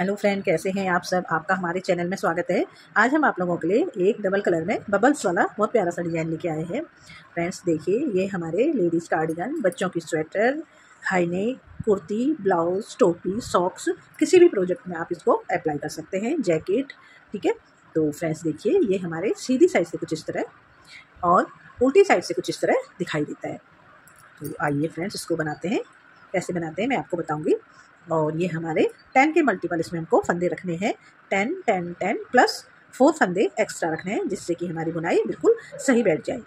Hello friend, कैसे हैं आप सब? आपका हमारे चैनल में स्वागत है। आज हम आप लोगों के लिए एक डबल कलर में बबल्स वाला बहुत प्यारा सा डिज़ाइन लेके आए हैं। फ्रेंड्स, देखिए, ये हमारे लेडीज़ कार्डिगन, बच्चों की sweater high neck kurti, blouse, टोपी, सॉक्स, किसी भी प्रोजेक्ट में आप इसको अप्लाई कर सकते हैं, जैकेट, ठीक है? तो फ्रेंड्स, देखिए, ये हमारे सीधी साइड से कुछ इस तरह और उल्टी साइड से कुछ इस तरह दिखाई देता है। तो आइए फ्रेंड्स, इसको बनाते हैं। कैसे बनाते हैं, मैं आपको बताऊँगी। और ये हमारे टेन के मल्टीपल इसमें हमको फंदे रखने हैं। Ten ten ten plus four फंदे एक्स्ट्रा रखने हैं, जिससे कि हमारी बुनाई बिल्कुल सही बैठ जाए।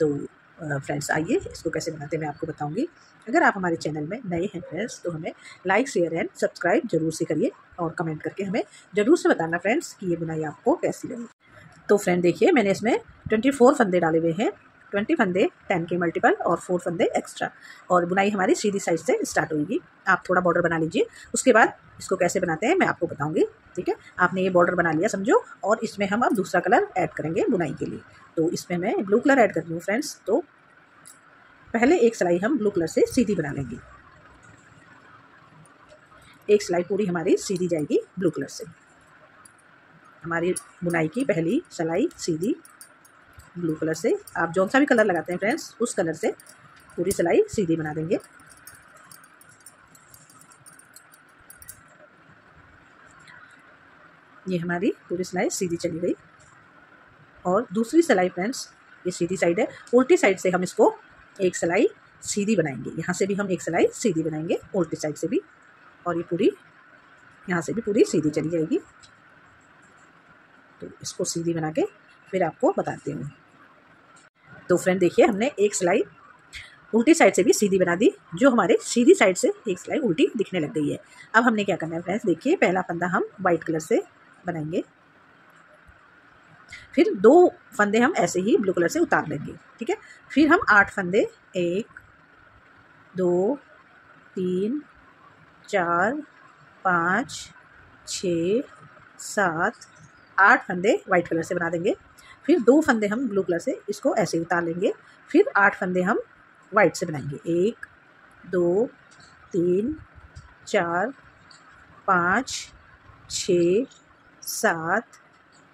तो फ्रेंड्स आइए, इसको कैसे बनाते हैं मैं आपको बताऊँगी। अगर आप हमारे चैनल में नए हैं फ्रेंड्स तो हमें लाइक शेयर एंड सब्सक्राइब ज़रूर से करिए और कमेंट करके हमें ज़रूर से बताना फ्रेंड्स कि ये बुनाई आपको कैसी लगी। तो फ्रेंड देखिए, मैंने इसमें ट्वेंटी फोर फंदे डाले हुए हैं। ट्वेंटी फंदे, टेन के मल्टीपल और फोर फंदे एक्स्ट्रा। और बुनाई हमारी सीधी साइड से स्टार्ट होगी आप थोड़ा बॉर्डर बना लीजिए। उसके बाद इसको कैसे बनाते हैं, मैं आपको बताऊँगी। ठीक है? आपने ये बॉर्डर बना लिया, समझो। और इसमें हम अब दूसरा कलर ऐड करेंगे बुनाई के लिए। तो इसमें मैं ब्लू कलर ऐड कर रही हूँ, फ्रेंड्स। तो पहले एक सिलाई हम ब्लू कलर से सीधी बना लेंगे। एक सिलाई पूरी हमारी सीधी जाएगी ब्लू कलर से। हमारी बुनाई की पहली सिलाई सीधी ब्लू कलर से। आप जौन सा भी कलर लगाते हैं फ्रेंड्स, उस कलर से पूरी सिलाई सीधी बना देंगे। ये हमारी पूरी सिलाई सीधी चली गई। और दूसरी सिलाई फ्रेंड्स, ये सीधी साइड है। उल्टी साइड से हम इसको एक सिलाई सीधी बनाएँगे। यहाँ से भी हम एक सिलाई सीधी बनाएँगे, उल्टी साइड से भी। और ये पूरी, यहाँ से भी पूरी सीधी चली जाएगी। तो इसको सीधी बना के फिर आपको बताती हूँ। तो फ्रेंड देखिए, हमने एक सिलाई उल्टी साइड से भी सीधी बना दी, जो हमारे सीधी साइड से एक सिलाई उल्टी दिखने लग गई है। अब हमने क्या करना है फ्रेंड्स देखिए, पहला फंदा हम वाइट कलर से बनाएँगे। फिर दो फंदे हम ऐसे ही ब्लू कलर से उतार लेंगे, ठीक है? फिर हम आठ फंदे, एक, दो, तीन, चार, पाँच, छ, सात, आठ फंदे वाइट कलर से बना देंगे। फिर दो फंदे हम ब्लू कलर से इसको ऐसे उतार लेंगे। फिर आठ फंदे हम वाइट से बनाएँगे। एक, दो, तीन, चार, पाँच, छ, सात,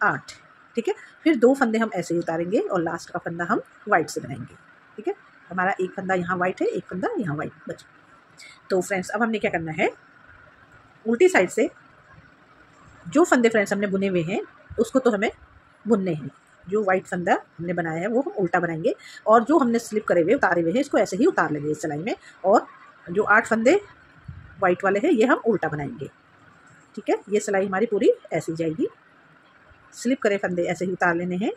आठ। ठीक है? फिर दो फंदे हम ऐसे ही उतारेंगे और लास्ट का फंदा हम वाइट से बनाएँगे। ठीक है? हमारा एक फंदा यहाँ वाइट है, एक फंदा यहाँ वाइट बच तो फ्रेंड्स अब हमने क्या करना है? उल्टी साइड से जो फंदे फ्रेंड्स हमने बुने हुए हैं, उसको तो हमें बुनने हैं। जो वाइट फंदा हमने बनाया है, वो हम उल्टा बनाएँगे और जो हमने स्लिप करे हुए उतारे हुए हैं, इसको ऐसे ही उतार लेंगे इस सिलाई में और जो आठ फंदे वाइट वाले हैं, ये हम उल्टा बनाएँगे। ठीक है? ये सिलाई हमारी पूरी ऐसी जाएगी। स्लिप करे फंदे ऐसे ही उतार लेने हैं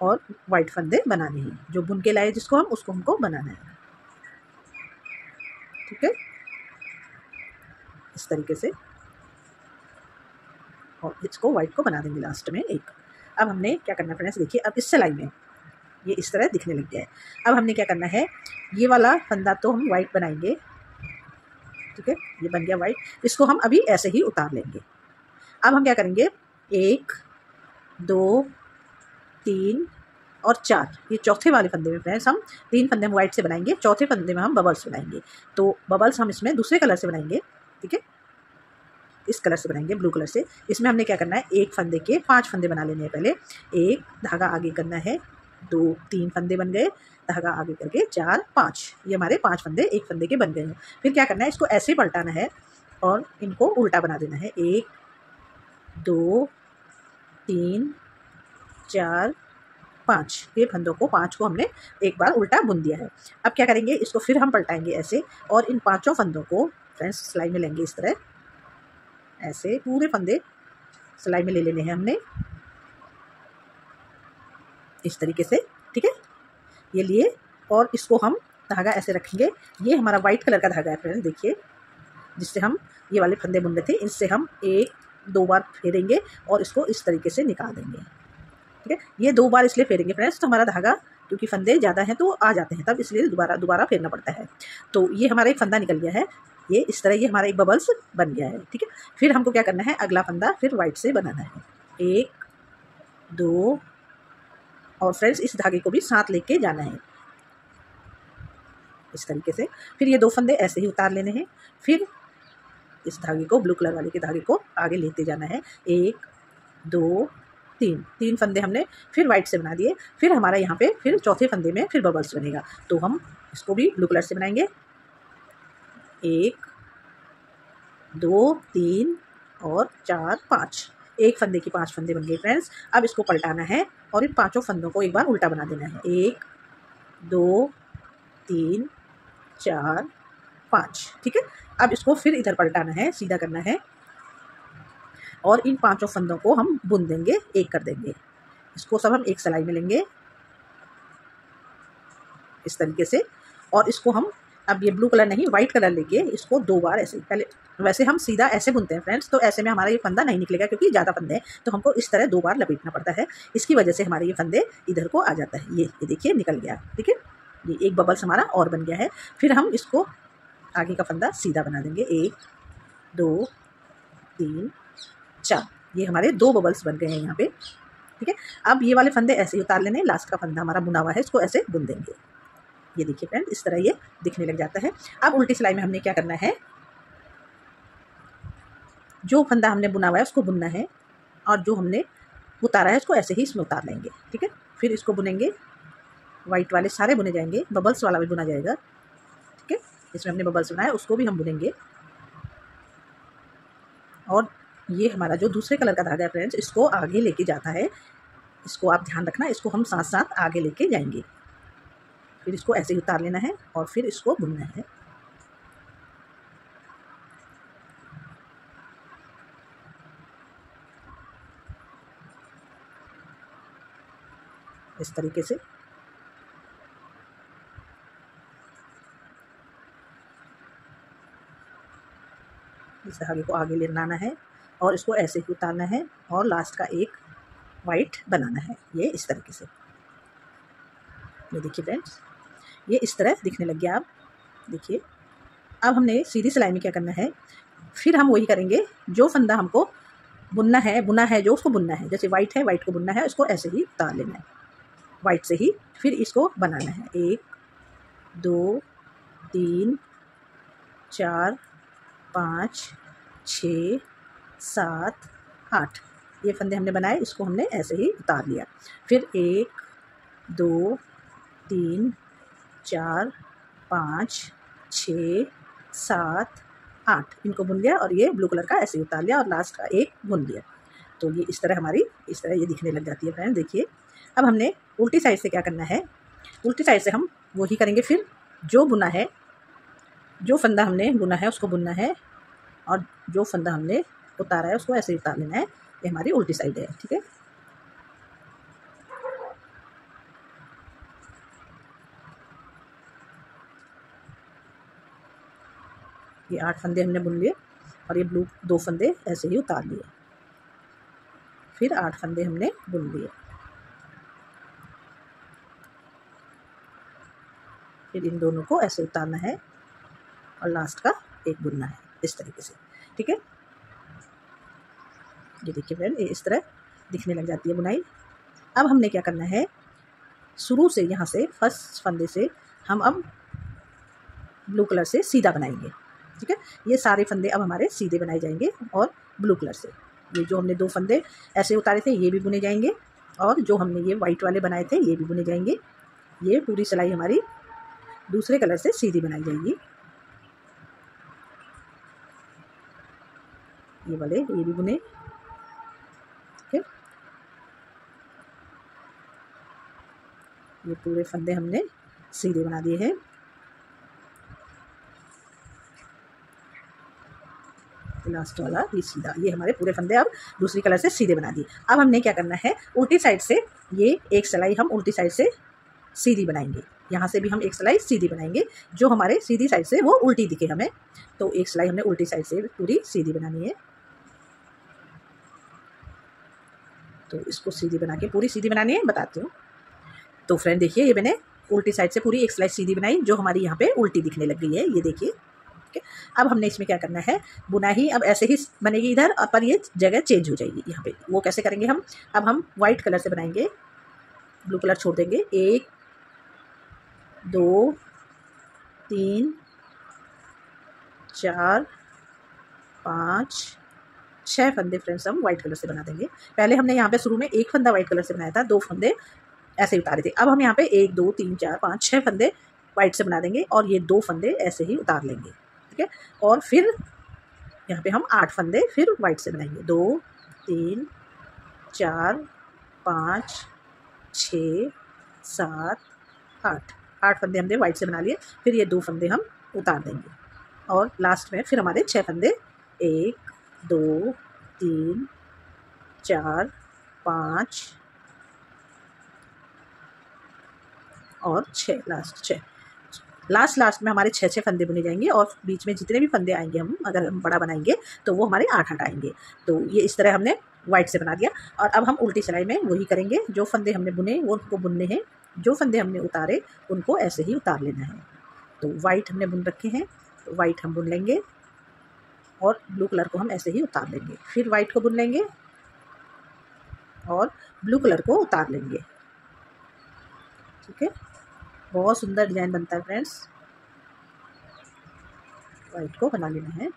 और वाइट फंदे बनाने हैं। जो बुन के लाए जिसको हम, उसको हमको बनाना है। ठीक है? इस तरीके से और इसको वाइट को बना देंगे लास्ट में एक। अब हमने क्या करना फ्रेंड्स देखिए, अब इस सिलाई में ये इस तरह दिखने लग गया है। अब हमने क्या करना है? ये वाला फंदा तो हम वाइट बनाएँगे, ठीक है? ये बन गया वाइट इसको हम अभी ऐसे ही उतार लेंगे। अब हम क्या करेंगे? एक, दो, तीन और चार। ये चौथे वाले फंदे में फ्रेंड्स हम तीन फंदे हम वाइट से बनाएँगे, चौथे फंदे में हम बबल्स बनाएँगे। तो बबल्स हम इसमें दूसरे कलर से बनाएँगे, ठीक है? इस कलर से बनाएँगे, ब्लू कलर से। इसमें हमने क्या करना है, एक फंदे के पाँच फंदे बना लेने हैं पहले। एक, धागा आगे करना है, दो, तीन फंदे बन गए, धागा आगे करके चार, पाँच। ये हमारे पाँच फंदे एक फंदे के बन गए हैं। फिर क्या करना है, इसको ऐसे पलटाना है और इनको उल्टा बना देना है। एक, दो, तीन, चार, पाँच। ये फंदों को पाँच को हमने एक बार उल्टा बुन दिया है। अब क्या करेंगे, इसको फिर हम पलटाएँगे ऐसे और इन पाँचों फंदों को फ्रेंड्स सिलाई में लेंगे इस तरह। ऐसे पूरे फंदे सिलाई में ले लेने हैं हमने। इस तरीके से, ठीक है? ये लिए और इसको हम धागा ऐसे रखेंगे। ये हमारा वाइट कलर का धागा है फ्रेंड्स देखिए, जिससे हम ये वाले फंदे बुन रहे थे। इससे हम एक, दो बार फेरेंगे और इसको इस तरीके से निकाल देंगे, ठीक है? ये दो बार इसलिए फेरेंगे फ्रेंड्स तो हमारा धागा, क्योंकि फंदे ज़्यादा हैं तो आ जाते हैं, तब इसलिए दोबारा दोबारा फेरना पड़ता है। तो ये हमारा एक फंदा निकल गया है। ये, इस तरह ये हमारा एक बबल्स बन गया है, ठीक है? फिर हमको क्या करना है? अगला फंदा फिर वाइट से बनाना है। एक, दो, और फ्रेंड्स इस धागे को भी साथ लेके जाना है। इस तरीके से। फिर ये दो फंदे ऐसे ही उतार लेने हैं। फिर इस धागे को ब्लू कलर वाले के धागे को आगे लेते जाना है। एक, दो, तीन। तीन फंदे हमने फिर वाइट से बना दिए। फिर हमारा यहाँ पे फिर चौथे फंदे में फिर बबल्स बनेगा। तो हम इसको भी ब्लू कलर से बनाएँगे। एक, दो, तीन और चार, पाँच। एक फंदे की पाँच फंदे बन गए फ्रेंड्स अब इसको पलटाना है और इन पाँचों फंदों को एक बार उल्टा बना देना है। एक, दो, तीन, चार, पाँच। ठीक है? अब इसको फिर इधर पलटाना है, सीधा करना है। और इन पाँचों फंदों को हम बुन देंगे, एक कर देंगे। इसको सब हम एक सिलाई में लेंगे, इस तरीके से। और इसको हम अब ये ब्लू कलर नहीं वाइट कलर लेके इसको दो बार ऐसे, पहले, वैसे हम सीधा ऐसे बुनते हैं फ्रेंड्स तो ऐसे में हमारा ये फंदा नहीं निकलेगा क्योंकि ज़्यादा फंदे हैं तो हमको इस तरह दो बार लपेटना पड़ता है। इसकी वजह से हमारे ये फंदे इधर को आ जाता है। ये ये देखिए, निकल गया, ठीक है? ये एक बबल्स हमारा और बन गया है। फिर हम इसको आगे का फंदा सीधा बना देंगे। एक, दो, तीन, चार, ये हमारे दो बबल्स बन गए हैं यहाँ पे, ठीक है? अब ये वाले फंदे ऐसे ही उतार लेने लास्ट का फंदा हमारा बुना हुआ है, इसको ऐसे बुन देंगे। ये देखिए फ्रेंड, इस तरह ये दिखने लग जाता है। अब उल्टी सिलाई में हमने क्या करना है? जो फंदा हमने बुना हुआ है, उसको बुनना है और जो हमने उतारा है, उसको ऐसे ही इसमें उतार लेंगे, ठीक है? फिर इसको बुनेंगे वाइट वाले सारे बुने जाएँगे बबल्स वाला भी बुना जाएगा, ठीक है? इसमें हमने बबल्स बनाया, उसको भी हम बुनेंगे। और ये हमारा जो दूसरे कलर का धागा है फ्रेंड्स, इसको आगे लेके जाता है। इसको आप ध्यान रखना, इसको हम साथ साथ आगे लेके जाएँगे। फिर इसको ऐसे ही उतार लेना है और फिर इसको बुनना है। इस तरीके से। इस धागे को आगे लाना है और इसको ऐसे ही उतारना है और लास्ट का एक वाइट बनाना है। ये इस तरीके से। ये देखिए फ्रेंड्स ये इस तरह दिखने लग गया आप। देखिए, अब हमने सीधी सिलाई में क्या करना है? फिर हम वही करेंगे, जो फंदा हमको बुनना है, बुना है, जो उसको बुनना है, जैसे वाइट है वाइट को बुनना है, उसको ऐसे ही उतार लेना है। वाइट से ही फिर इसको बनाना है। एक, दो, तीन, चार, पाँच, छ, सात, आठ। ये फंदे हमने बनाए, इसको हमने ऐसे ही उतार लिया। फिर एक, दो तीन, चार, पाँच, छ, सात, आठ। इनको बुन लिया और ये ब्लू कलर का ऐसे उतार लिया और लास्ट का एक बुन लिया। तो ये इस तरह हमारी, इस तरह ये दिखने लग जाती है फ्रेंड देखिए। अब हमने उल्टी साइड से क्या करना है? उल्टी साइड से हम वही करेंगे फिर जो बुना है, जो फंदा हमने बुना है उसको बुनना है और जो फंदा हमने उतारा है उसको ऐसे ही उतार लेना है। ये हमारी उल्टी साइड है, ठीक है? ये आठ फंदे हमने बुन लिए और ये ब्लू दो फंदे ऐसे ही उतार लिए। फिर आठ फंदे हमने बुन लिए। फिर इन दोनों को ऐसे उतारना है और लास्ट का एक बुनना है इस तरीके से, ठीक है? ये देखिए फ्रेंड ये इस तरह दिखने लग जाती है बुनाई। अब हमने क्या करना है? शुरू से यहाँ से फ़र्स्ट फंदे से हम अब ब्लू कलर से सीधा बनाएँगे। ठीक है? ये सारे फंदे अब हमारे सीधे बनाए जाएँगे और ब्लू कलर से। ये जो हमने दो फंदे ऐसे उतारे थे, ये भी बुने जाएँगे और जो हमने ये वाइट वाले बनाए थे, ये भी बुने जाएँगे। ये पूरी सिलाई हमारी दूसरे कलर से सीधी बनाई जाएगी। ये वाले, ये भी बुने। ठीक है? ये पूरे फंदे हमने सीधे बना दिए हैं। लास्ट वाला ये सीधा ये हमारे पूरे फंदे अब दूसरी कलर से सीधे बना दिए। अब हमने क्या करना है? उल्टी साइड से ये एक सिलाई हम उल्टी साइड से सीधी बनाएँगे। यहाँ से भी हम एक सिलाई सीधी बनाएँगे, जो हमारे सीधी साइड से वो उल्टी दिखे हमें। तो एक सिलाई हमने उल्टी साइड से पूरी सीधी बनानी है। तो इसको सीधी बना के पूरी सीधी बनानी है, बताती हूँ। तो फ्रेंड देखिए, ये मैंने उल्टी साइड से पूरी एक सिलाई सीधी बनाई, जो हमारी यहाँ पे उल्टी दिखने लग गई है। ये देखिए। है अब हमने इसमें क्या करना है? बुनाई अब ऐसे ही बनेगी इधर और पर ये जगह चेंज हो जाएगी यहाँ पे। वो कैसे करेंगे हम? अब हम वाइट कलर से बनाएँगे। ब्लू कलर छोड़ देंगे। एक, दो, तीन, चार, पाँच छः फंदे फ्रेंड्स हम वाइट कलर से बना देंगे। पहले हमने यहाँ पे शुरू में एक फंदा वाइट कलर से बनाया था, दो फंदे ऐसे ही उतारे थे। अब हम यहाँ पे एक, दो, तीन, चार, पाँच छः फंदे वाइट से बना देंगे और ये दो फंदे ऐसे ही उतार लेंगे। ठीक है? और फिर यहाँ पे हम आठ फंदे फिर वाइट से बनाएँगे। दो, तीन, चार, पाँच, छ, सात, आठ। आठ फंदे हमने वाइट से बना लिए। फिर ये दो फंदे हम उतार देंगे। और लास्ट में फिर हमारे छः फंदे। एक, दो, तीन, चार, पाँच और छः लास्ट छः। लास्ट लास्ट में हमारे छः छः फंदे बुने जाएँगे और बीच में जितने भी फंदे आएँगे हम, अगर हम बड़ा बनाएँगे तो वो हमारे आठ आठ आएँगे। तो ये इस तरह हमने वाइट से बना दिया। और अब हम उल्टी सिलाई में वही करेंगे। जो फंदे हमने बुने, वो उनको बुनने हैं। जो फंदे हमने उतारे, उनको ऐसे ही उतार लेना है। तो वाइट हमने बुन रखे हैं। तो वाइट हम बुन लेंगे और ब्लू कलर को हम ऐसे ही उतार लेंगे। फिर वाइट को बुन लेंगे और ब्लू कलर को उतार लेंगे। ठीक है? बहुत सुंदर डिज़ाइन बनता है फ्रेंड्स। वाइट को बना लेना है।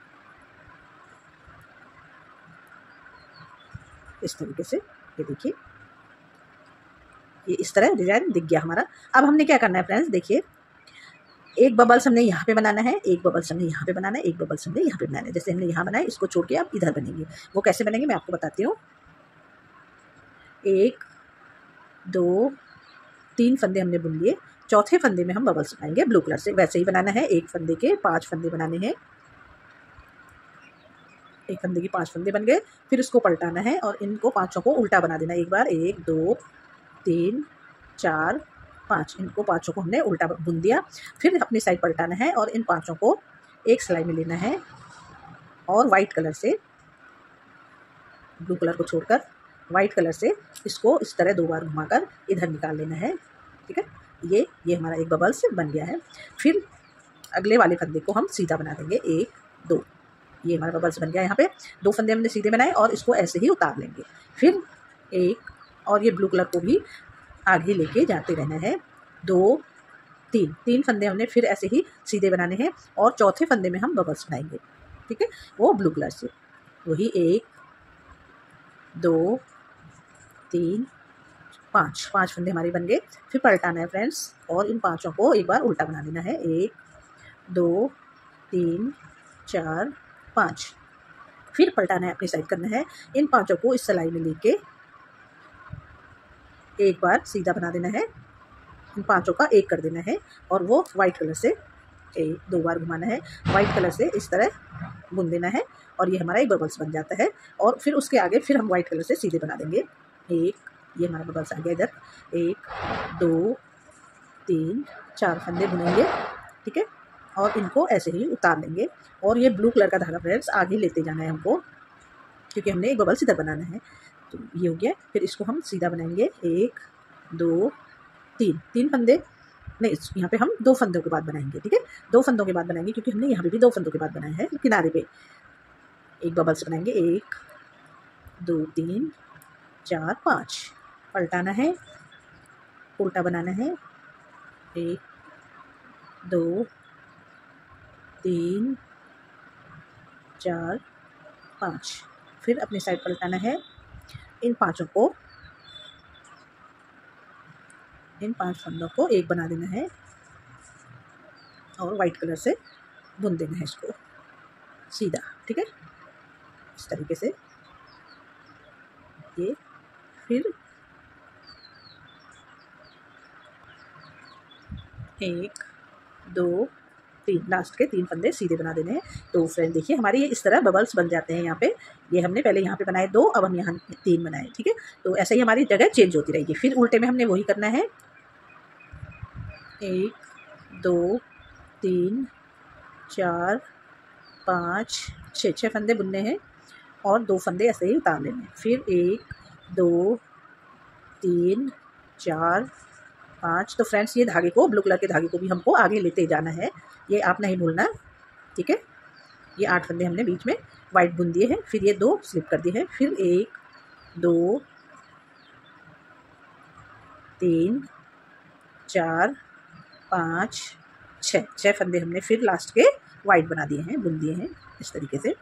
इस तरीके से, ये देखिए। ये इस तरह डिज़ाइन दिख गया हमारा। अब हमने क्या करना है फ्रेंड्स, देखिए। एक बबल्स हमने यहाँ पे बनाना है, एक बबल्स हमने यहाँ पे बनाना है, एक बबल्स हमने यहाँ पे बनाना है। जैसे हमने यहाँ बनाया, इसको छोड़ के आप इधर बनेंगे। वो कैसे बनेंगे मैं आपको बताती हूँ। एक, दो, तीन फंदे हमने बुन लिए। चौथे फंदे में हम बबल्स बनाएँगे ब्लू कलर से। वैसे ही बनाना है, एक फंदे के पाँच फंदे बनाने हैं। एक फंदे के पाँच फंदे बन गए, फिर उसको पलटाना है और इनको पाँचों को उल्टा बना देना एक बार, एक, दो, तीन, चार, पाँच। इनको पाँचों को हमने उल्टा बुन दिया। फिर अपनी साइड पलटाना है और इन पाँचों को एक सिलाई में लेना है और वाइट कलर से ब्लू कलर को छोड़कर वाइट कलर से इसको इस तरह दो बार घुमाकर इधर निकाल लेना है। ठीक है? ये ये हमारा एक बबल्स बन गया है। फिर अगले वाले फंदे को हम सीधा बना देंगे। एक, दो। ये हमारा बबल्स बन गया यहाँ पे। दो फंदे हमने सीधे बनाए और इसको ऐसे ही उतार लेंगे। फिर एक, और ये ब्लू कलर को भी आगे लेके जाते रहना है। दो, तीन। तीन फंदे हमने फिर ऐसे ही सीधे बनाने हैं और चौथे फंदे में हम बबल्स बनाएँगे। ठीक है? वो ब्लू कलर से। वही एक, दो, तीन पाँच पाँच फंदे हमारे बन गए। फिर पलटाना है फ्रेंड्स और इन पाँचों को एक बार उल्टा बना देना है। एक, दो, तीन, चार, पाँच। फिर पलटाना है, अपनी साइड करना है। इन पाँचों को इस सिलाई में लेके एक बार सीधा बना देना है। इन पाँचों का एक कर देना है। और वो वाइट कलर से एक दो बार घुमाना है। वाइट कलर से इस तरह बुन देना है। और ये हमारा एक बबल्स बन जाता है। और फिर उसके आगे फिर हम वाइट कलर से सीधे बना देंगे। एक ये हमारा बबल्स आ गया इधर। एक, दो, तीन, चार फंदे बुनेंगे, ठीक है? और इनको ऐसे ही उतार लेंगे और ये ब्लू कलर का धागा फ्रेंड्स आगे लेते जाना है हमको, क्योंकि हमने एक बबल्स इधर बनाना है। तो ये हो गया। फिर इसको हम सीधा बनाएँगे। एक, दो, तीन। तीन फंदे? नहीं यहाँ पे हम दो फंदों के बाद बनाएँगे, ठीक है? दो फंदों के बाद बनाएँगे, क्योंकि हमने यहाँ पे भी दो फंदों के बाद बनाया है, किनारे पे। एक बबल्स बनाएँगे। एक, दो, तीन, चार, पाँच। पलटाना है, उल्टा बनाना है। एक, दो, तीन, चार, पाँच। फिर अपनी साइड पलटाना है। इन पाँचों को, इन पाँच फंदों को एक बना देना है और वाइट कलर से बुन देना है इसको। सीधा, ठीक है? इस तरीके से। ये, फिर एक, दो, तीन लास्ट के तीन फंदे सीधे बना देने हैं। तो फ्रेंड देखिए, हमारे ये इस तरह बबल्स बन जाते हैं यहाँ पे। ये हमने पहले यहाँ पे बनाए, दो, अब हम यहाँ तीन बनाए, ठीक है? तो ऐसे ही हमारी जगह चेंज होती रहेगी। फिर उल्टे में हमने वही करना है। एक, दो, तीन, चार, पाँच, छः छः फंदे बुनने हैं और दो फंदे ऐसे ही उतार लेने फिर एक, दो, तीन, चार पाँच। तो फ्रेंड्स ये धागे को ब्लू कलर के धागे को भी हमको आगे लेते जाना है। ये आप नहीं भूलना, ठीक है? ये आठ फंदे हमने बीच में वाइट बुन दिए हैं। फिर ये दो स्लिप कर दिए हैं। फिर एक, दो, तीन, चार, पाँच छः छः फंदे हमने फिर लास्ट के वाइट बना दिए हैं, बुन दिए हैं, इस तरीके से।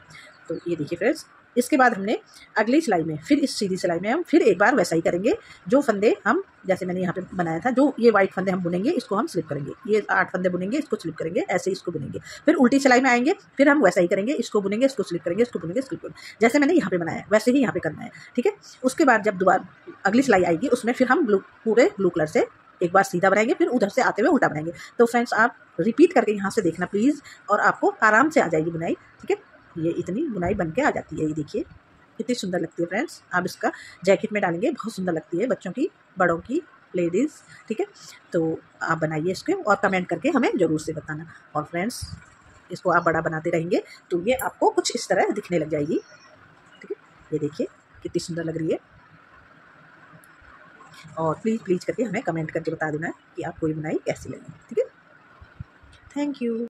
तो ये देखिए फ्रेंड्स इसके बाद हमने अगली सिलाई में, फिर इस सीधी सिलाई में हम फिर एक बार वैसा ही करेंगे, जो फंदे हम, जैसे मैंने यहाँ पे बनाया था, जो ये वाइट फंदे हम बुनेंगे, इसको हम स्लिप करेंगे। ये आठ फंदे बुनेंगे, इसको स्लिप करेंगे, ऐसे इसको बुनेंगे। फिर उल्टी सिलाई में आएँगे, फिर हम वैसा ही करेंगे, इसको बुनेंगे, इसको स्लिप करेंगे, इसको बुनेंगे स्लिप करेंगे। जैसे मैंने यहाँ पे बनाया वैसे ही यहाँ पे करना है, ठीक है? उसके बाद जब दोबारा, अगली सिलाई आएगी, उसमें फिर हम ब्लू पूरे ब्लू कलर से एक बार सीधा बनाएँगे, फिर उधर से आते हुए उल्टा बनाएँगे। तो फ्रेंड्स आप रिपीट करके यहाँ से देखना प्लीज़ और आपको आराम से आ जाएगी बुनाई, ठीक है? ये इतनी बुनाई बन के आ जाती है, ये देखिए। कितनी सुंदर लगती है फ्रेंड्स आप इसका जैकेट में डालेंगे, बहुत सुंदर लगती है बच्चों की, बड़ों की लेडीज़ ठीक है? तो आप बनाइए इसके और कमेंट करके हमें ज़रूर से बताना। और फ्रेंड्स इसको आप बड़ा बनाते रहेंगे तो ये आपको कुछ इस तरह दिखने लग जाएगी, ठीक है? ये देखिए, कितनी सुंदर लग रही है। और प्लीज़ प्लीज़ करके हमें कमेंट करके बता देना कि आपको ये बनाई कैसी लगी, ठीक है? Thank you